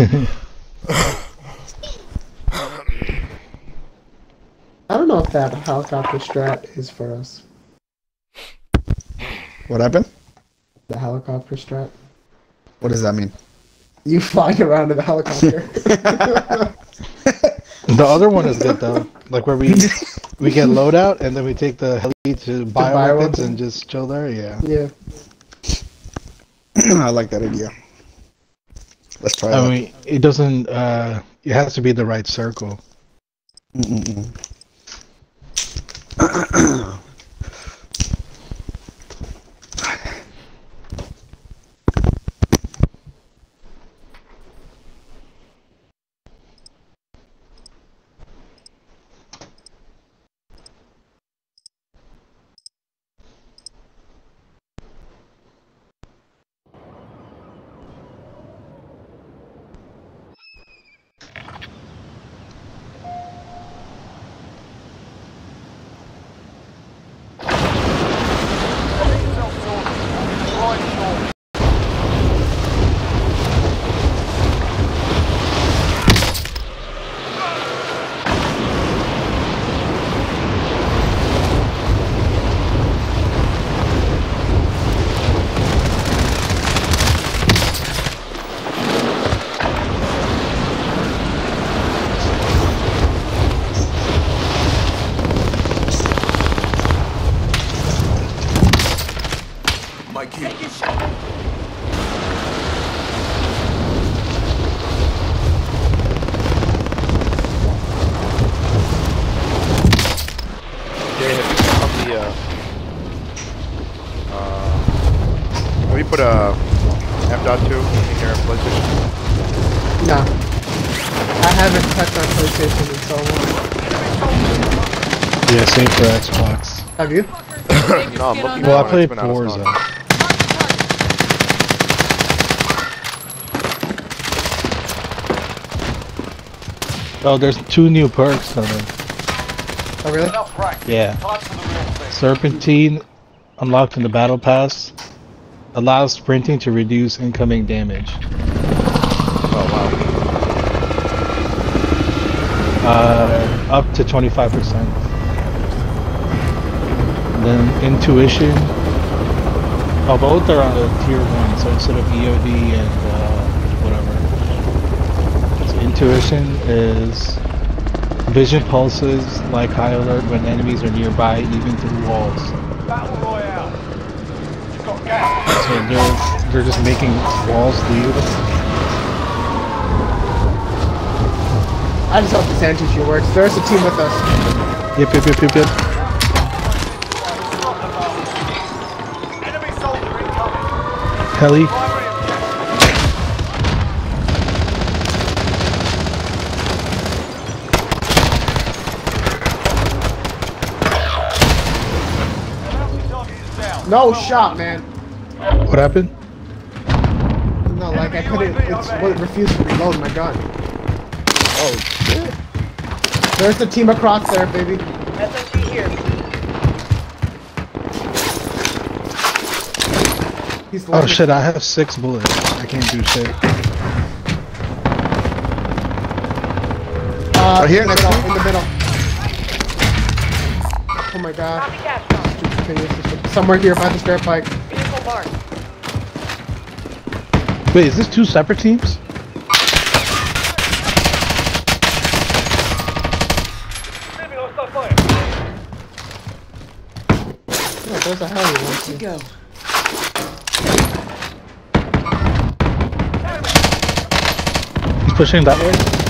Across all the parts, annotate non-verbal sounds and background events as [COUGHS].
[LAUGHS] I don't know if that helicopter strat is for us. What happened? The helicopter strat. What does that mean? You flying around in the helicopter. [LAUGHS] [LAUGHS] The other one is good though. Like where we we get loadout and then we take the heli to buy buy weapons weapons? and just chill there. Yeah. yeah. [CLEARS THROAT] I like that idea. Let's try I that. mean, it doesn't. uh It has to be the right circle. Mm-mm-mm. Jay, [CLEARS THROAT] [CLEARS THROAT] have you put on the, uh, uh, have you put a M.2 in your PlayStation? No. I haven't touched my PlayStation in so long. Yeah, same for Xbox. Have you? [COUGHS] No, I'm looking Well, I for it. played It's been out of Forza. Oh, there's two new perks coming. Oh really? Yeah. Serpentine, unlocked in the battle pass, allows sprinting to reduce incoming damage. Oh, wow. Uh, up to 25%. And then intuition. Oh, both are on a tier one, so instead of EOD and uh, whatever. So intuition is vision pulses like high alert when enemies are nearby, even through walls. So they're they're just making walls leave. I just hope this anti works. There's a team with us. Yep, yep, yep, yep, yep. Heli. No shot, man. What happened? No, like I couldn't. It's what refused to reload my gun. Oh shit! There's the team across there, baby. SMG here. He's Oh shit, I have six bullets. I can't do shit. Uh, Right here, in the middle. In the middle. Oh my god. Copycat drone. Stupid system. Somewhere here by the stair pike. Vehicle. Wait, is this two separate teams? No, there's a heli. One, two. go. He's pushing that way.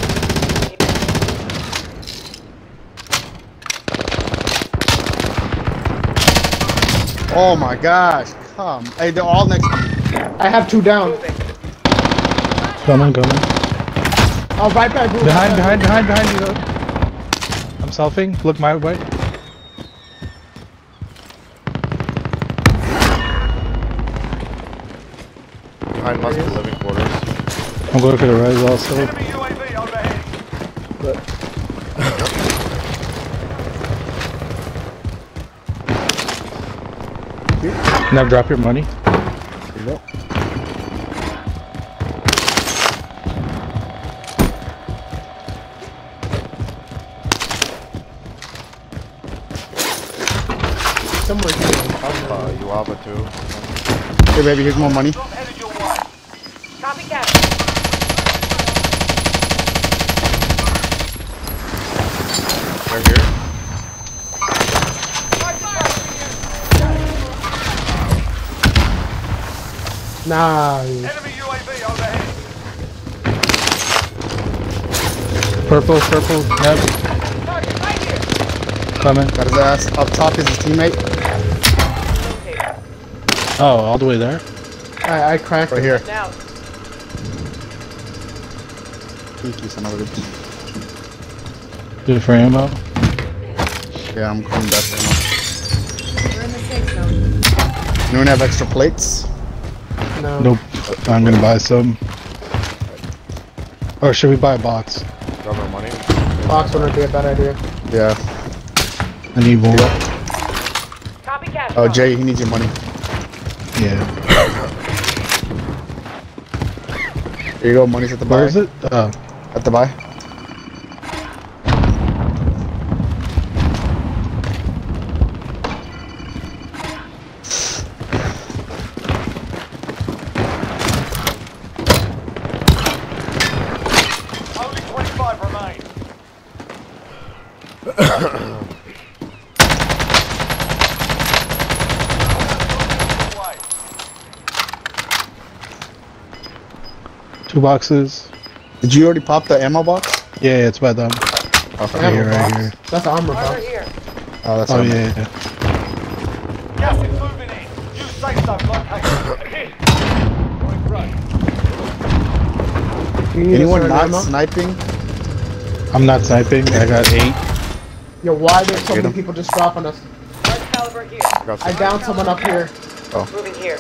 Oh my gosh! Come, hey, they're all next. I have two down. Coming, coming. Oh, right back. Blue, Behind, right back, behind, behind, behind you though. I'm selfing. Look my way. Behind must be living quarters. I'm going for the res also. Now drop your money. Here you go. Somewhere here. Uh, you have it too. Baby, here's more money. Here. Nice. Purple, purple, yep. Coming. Got his ass. Up top is his teammate. Oh, all the way there? I, I cracked Right it. here. Now. Thank you, son of a bitch. Good for ammo. Yeah, I'm coming back. Right We're in the safe zone. Anyone have extra plates? No. Nope. I'm gonna buy some. Or should we buy a box? Got my money. Box wouldn't be a bad idea. Yeah. I need more. Copycat. Oh, Jay, he needs your money. Yeah. [COUGHS] Here you go. Money's at the buy. Where is it? Oh. At the buy. Only 25 remain. Away. Two boxes. Did you already pop the ammo box? Yeah, it's by them. Okay. Right here, right box. here. That's armor Over box. here. Oh, that's Oh ammo. yeah, yeah. Gas is moving in. New safe zone located. Hit. Going right. Do you need a Anyone not ammo? sniping? I'm not sniping. I got eight. Yo, why there's so many people just dropping us? Here. I some. downed someone up here. Oh. Moving here.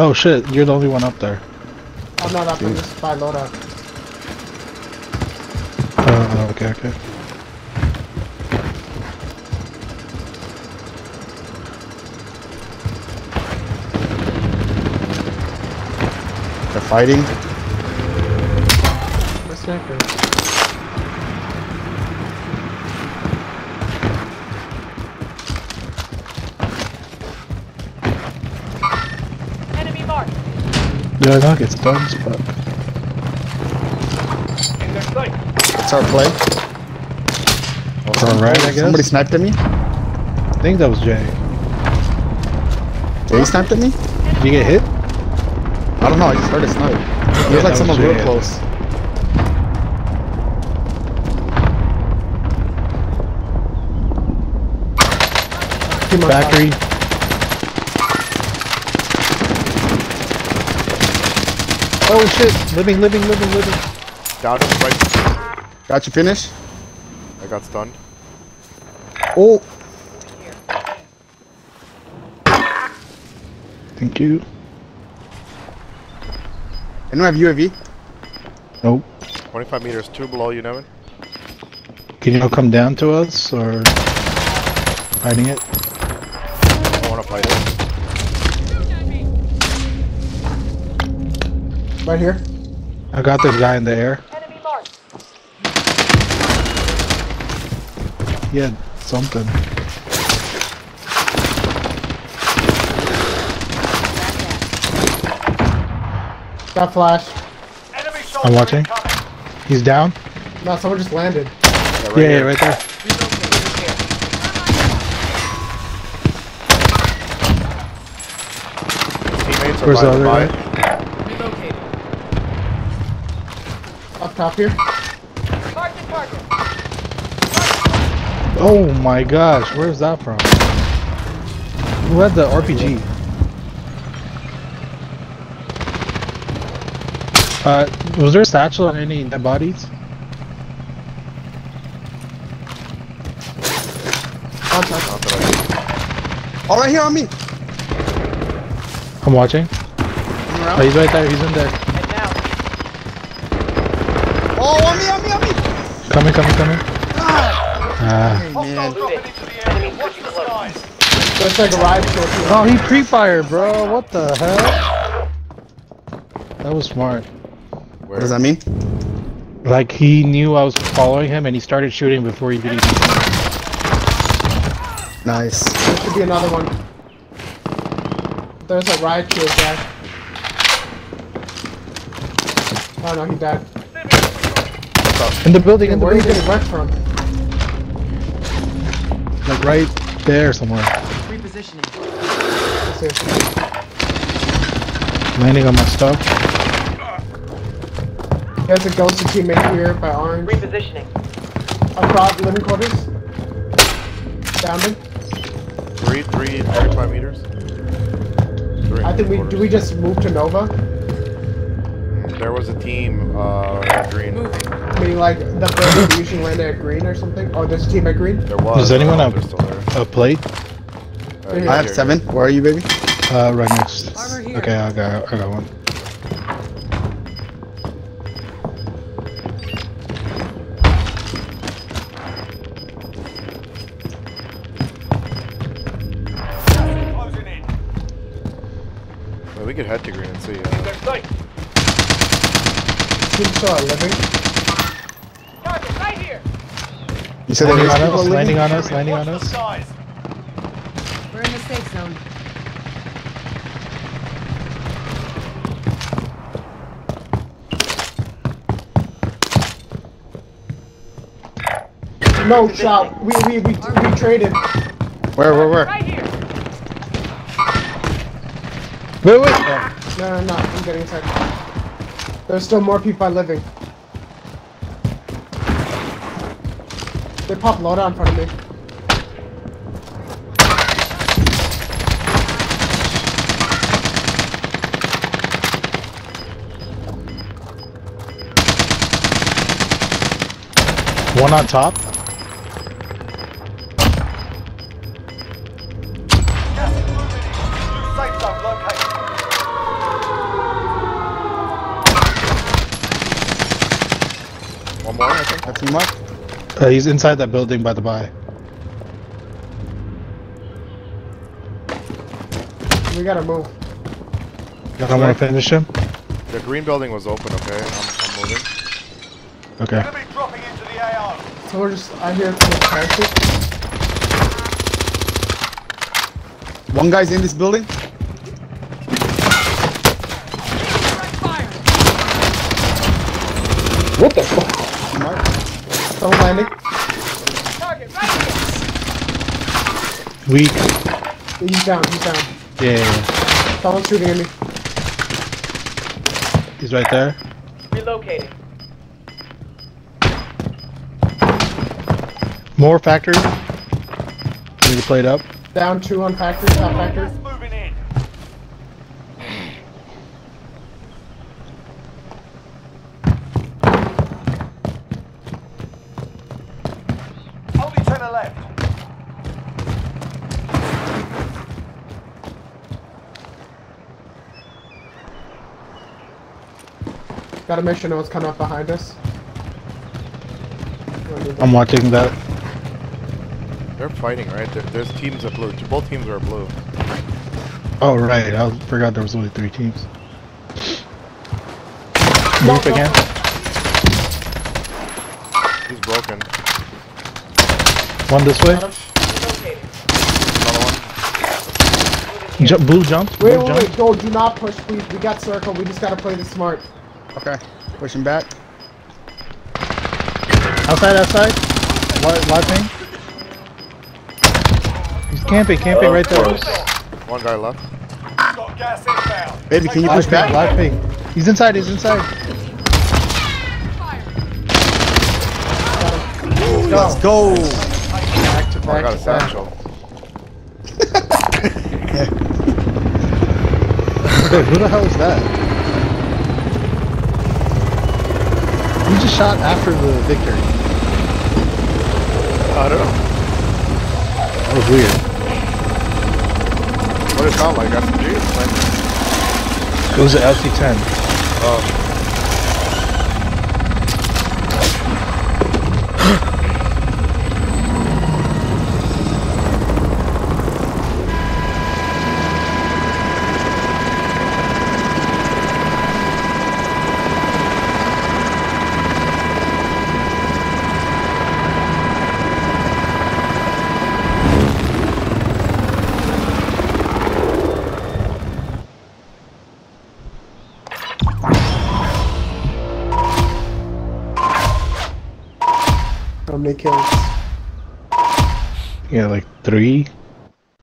Oh shit, you're the only one up there. I'm not up in this by loadout. Oh, okay, okay. They're fighting. The sniper. Enemy marked. Yeah, I get stuns, but. It's our play. it's alright, I guess. Somebody sniped at me. I think that was Jay. Jay sniped at me? Did you get hit? I don't know. I just heard a snipe. It Yeah, was like was someone Jay, real close. Factory. Oh shit! Living, living, living, living. Down him right. Got you finished? I got stunned. Oh, Thank you. anyone have UAV? Nope. 25 meters, two below you, Nevin. Can you all come down to us or hiding it? I want to fight it. Right here. I got this guy in the air. Enemy marked. He had something. Got flash. Enemy I'm watching. He's down. No, someone just landed. Yeah, right yeah, yeah, right there. Teammates are Where's the the other guy? Up top here. Mark the target. Oh my gosh, where's that from? Who had the RPG? Uh, was there a satchel on any dead bodies? Contact. Not Oh, right here on me. I'm watching. Coming Oh, he's right there. He's in there. Head down. Oh, on me, on me, on me. Coming, coming, coming. Ah. Hey, man. dropping the area. Watch the skies. There's like a ride short here. Oh, he pre-fired, bro. What the hell? That was smart. I. What does that mean? Like he knew I was following him and he started shooting before he did even. Nice. There should be another one. There's a riot shield guy. Oh no, he died. In the building, in the Where are you building. getting wrecked from? Like right there somewhere. Repositioning. Let's. Landing on my stuff. There's a ghosted teammate here by orange. Repositioning. Across living quarters. Downed him. Three, three, 35 meters. Three I think we quarters. do we just move to Nova? There was a team, uh, at green. Meaning like the building we usually land at green or something? Oh, there's a team at green? There was. Does anyone uh, have- They're still there. A plate. Uh, I have here, seven. Where are you, baby? Uh, right next. Armor here. Okay, I got, I got one. Closing in. here. Well, we could head to green and see. Uh, They're. Team still living? Target. You said Landing on us, living? landing on us, landing on us. skies. We're in the safe zone. No, shot. We we we, we traded. Where, where, where? Right here. Wait, wait. No, no, no. I'm getting inside. There's still more people by living. They pop loadout in front of me. One on top. Gas is moving in. New safe zone located. one more, I think. That's Mark. Uh, he's inside that building by the by. We gotta move. I want to finish him. The green building was open, okay? I'm, I'm moving. Okay. Enemy dropping into the AO. So we're just out here for the parachute. One guy's in this building. What the fuck? Mark. Someone landing. Target right here. Weak. He's down. He's down. Yeah, yeah, yeah. Someone's shooting at me. He's right there. Relocating. More factory. Need to play it up. Down two on factory. Top factory. Gas moving in. Only ten are left. Gotta make sure no one's coming up behind us. I'm watching that. They're fighting, right? There, there's teams of blue. Both teams are blue. Oh right, I forgot there was only three teams. Move again. He's broken. One this way. Relocating. Another one. Ju- blue jump. Wait, Blue wait, jump. wait. Go, do not push, please. We got circle. We just gotta play this smart. Okay. Pushing back. Outside, outside. Light, light ping. He's camping, camping right there. One guy left. Got gas inbound. Baby, can you push ping, back? light ping. He's inside, he's inside. Let's go. Back to Oh, I got a satchel. Wait, [LAUGHS] who the hell is that? You just shot after the victory. I don't know. That was weird. What did it sound like? Or sniper? It was an LC-10. Oh. Yeah, like three.